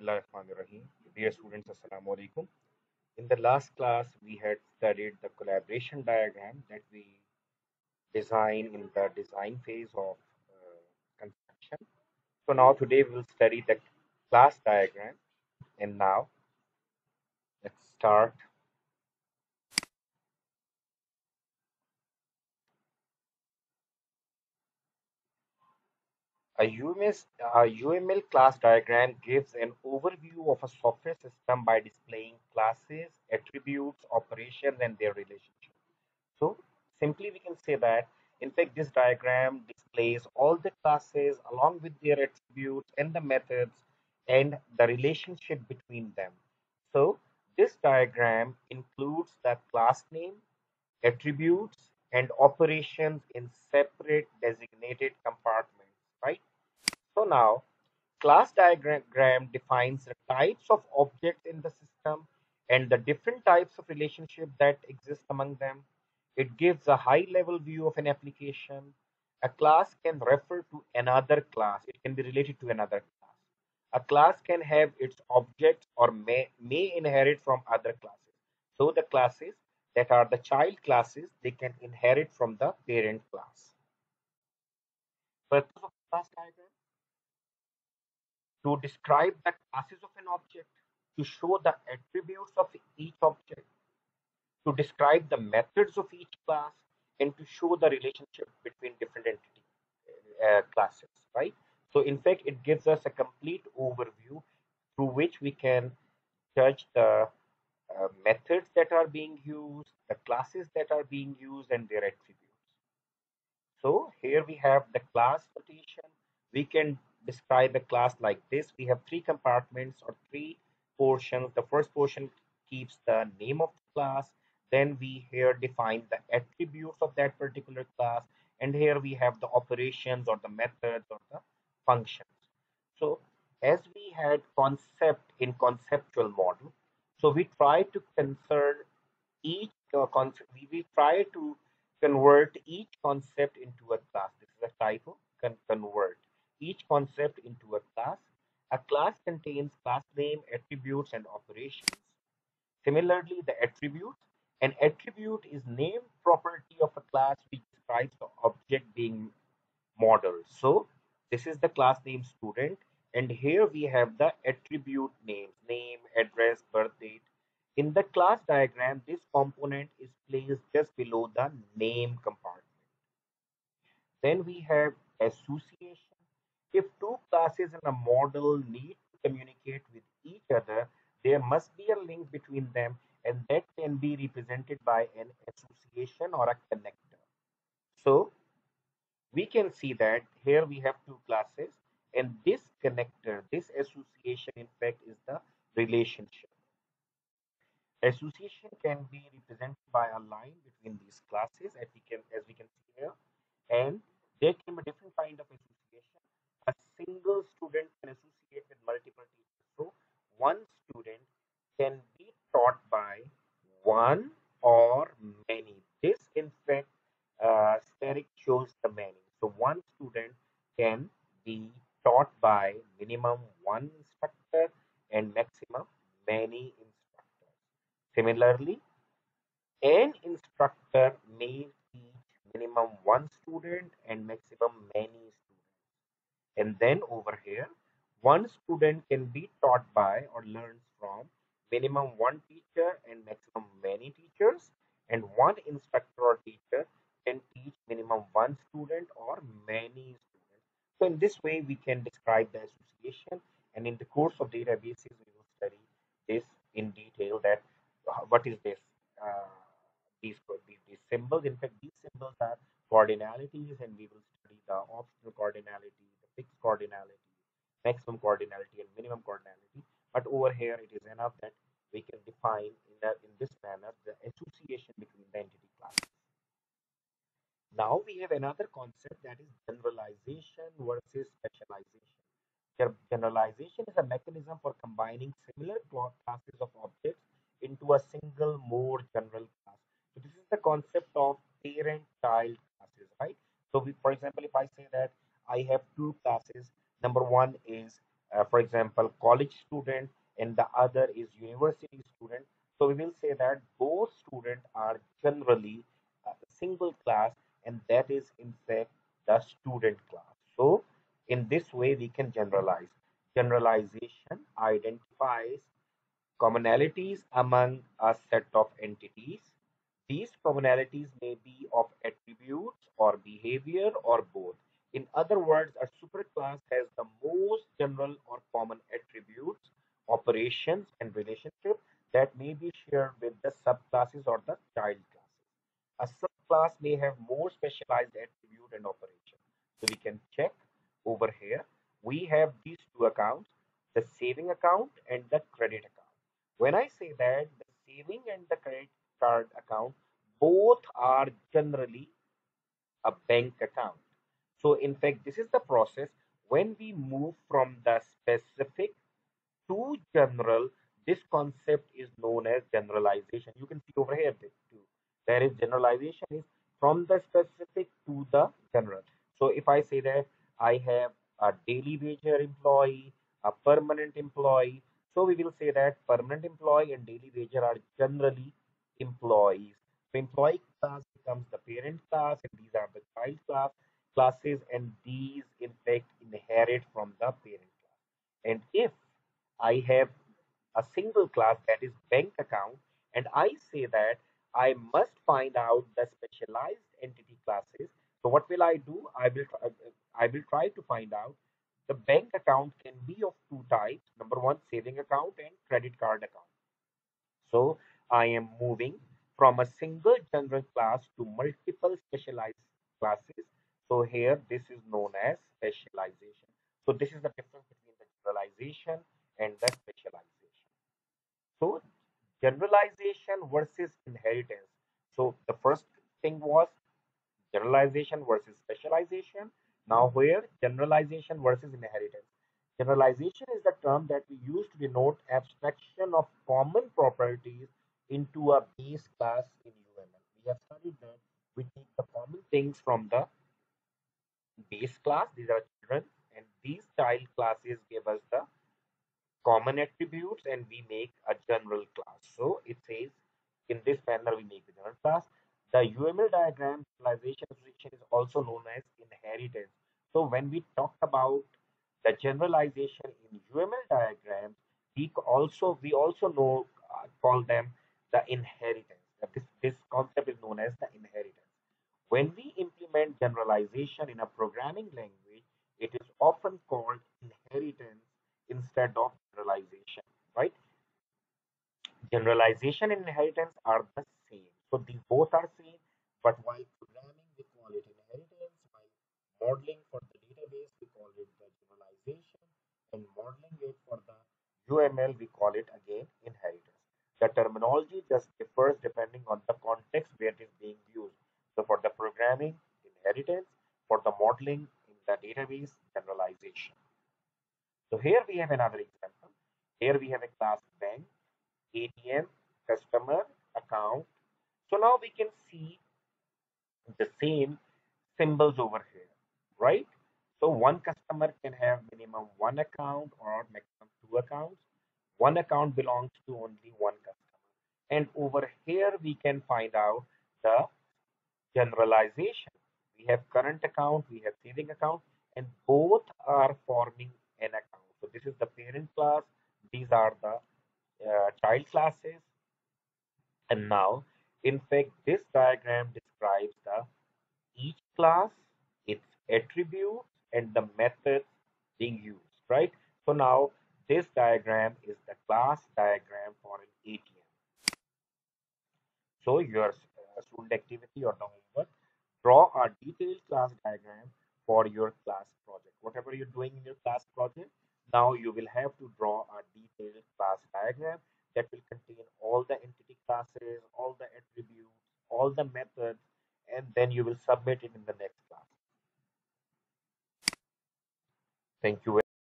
Dear students, Assalamu alaikum. In the last class, we had studied the collaboration diagram that we design in the design phase of uh, construction. So now today we'll study the class diagram. And now let's start A UMS, UML class diagram gives an overview of a software system by displaying classes, attributes, operations, and their relationship. So simply we can say that in fact this diagram displays all the classes along with their attributes and the methods and the relationship between them. So this diagram includes the class name, attributes, and operations in separate designated compartments? So now, class diagram defines the types of objects in the system and the different types of relationship that exist among them. It gives a high level view of an application. A class can refer to another class. It can be related to another class. A class can have its objects or may, may inherit from other classes. So the classes that are the child classes, they can inherit from the parent class. Purpose of class diagram to describe the classes of an object, to show the attributes of each object, to describe the methods of each class, and to show the relationship between different entity uh, classes, right? So in fact, it gives us a complete overview through which we can judge the uh, methods that are being used, the classes that are being used, and their attributes. So here we have the class notation. We can describe a class like this. We have three compartments or three portions. The first portion keeps the name of the class. Then we here define the attributes of that particular class. And here we have the operations or the methods or the functions. So as we had concept in conceptual model, so we try to concern each uh, concept, we, we try to convert each concept into a class. This is a convert each concept into a class. A class contains class name, attributes, and operations. Similarly, the attributes. An attribute is named property of a class which describes the object being modeled. So this is the class name student. And here we have the attribute names, name, address, birth date. In the class diagram, this component is placed just below the name compartment. Then we have association if two classes in a model need to communicate with each other, there must be a link between them and that can be represented by an association or a connector. So we can see that here we have two classes and this connector, this association in fact is the relationship. Association can be represented by a line between these classes as we can as we can see here and there can be different kind of association a single student can associate with multiple teachers. So one student can be taught by one or many. This in fact uh, shows the many. So one student can be taught by minimum one instructor and maximum many instructors. Similarly, an instructor may teach minimum one student and maximum many students. and then over here, one student can be taught by or learns from minimum one teacher and maximum many teachers. And one instructor or teacher can teach minimum one student or many students. So in this way, we can describe the association. And in the course of databases, we will study this in detail that uh, what is this uh, these, these these symbols in fact these symbols are cardinalities and we will study the optional cardinality the fixed cardinality, maximum cardinality, and minimum cardinality. But over here, it is enough that we can define in, in this manner the association between the entity classes. Now we have another concept that is generalization versus specialization. Generalization is a mechanism for combining similar classes of objects into a single more general class. So this is the concept of parent-child classes, right? So we, for example, if I say that I have two classes. Number one is uh, for example, college student, and the other is university student. So we will say that both students are generally a single class, and that is in fact the student class. So in this way, we can generalize. Generalization identifies commonalities among a set of entities. These commonalities may be of attributes or behavior or both. In other words, a superclass has the most general or common attributes, operations, and relationships that may be shared with the subclasses or the child classes. A subclass may have more specialized attribute and operation. So we can check over here. We have these two accounts, the saving account and the credit account. When I say that the saving and the credit card account both are generally a bank account. So in fact, this is the process when we move from the specific to general, this concept is known as generalization. You can see over here too. There is generalization is from the specific to the general. So if I say that I have a daily wager employee, a permanent employee, so we will say that permanent employee and daily wager are generally employees. So employee class becomes the parent class and these are the child class classes and these in fact inherit from the parent class. And if I have a single class that is bank account and I say that I must find out the specialized entity classes. So what will I do? I will I will try to find out the bank account can be of two types. Number one, saving account and credit card account. So I am moving from a single general class to multiple specialized classes. So here this is known as specialization. So this is the difference between the generalization and the specialization. So generalization versus inheritance. So the first thing was generalization versus specialization. Now here generalization versus inheritance. Generalization is the term that we use to denote abstraction of common properties into a base class in UML. We have studied that we take the common things from the base class, these are children, and these child classes give us the common attributes and we make a general class. So it says in this manner we make the general class. The UML diagram generalization association is also known as inheritance. So when we talk about the generalization in UML diagrams, we also we also know uh, call them the inheritance. This, this concept is known as the inheritance. When we implement generalization in a programming language, it is often called inheritance instead of generalization, right? Generalization and inheritance are the same. So these both are same, but while programming we call it inheritance, while modeling for the database we call it the generalization, and modeling it for the UML we call it again inheritance. The terminology just differs depending on the context where it is being used. So for the programming, inheritance, for the modeling in the database, generalization. So here we have another example. Here we have a class bank, ATM, customer, account. So now we can see the same symbols over here, right? So one customer can have minimum one account or maximum two accounts. One account belongs to only one customer. And over here we can find out the generalization. We have current account, we have saving account, and both are forming an account. So this is the parent class, these are the uh, child classes. And now, in fact, this diagram describes the each class, its attributes, and the methods being used, right? So now this diagram is the class diagram for an ATM. So your uh, student activity or the homework, draw a detailed class diagram for your class project. Whatever you're doing in your class project, now you will have to draw a detailed class diagram that will contain all the entity classes, all the attributes, all the methods, and then you will submit it in the next class. Thank you.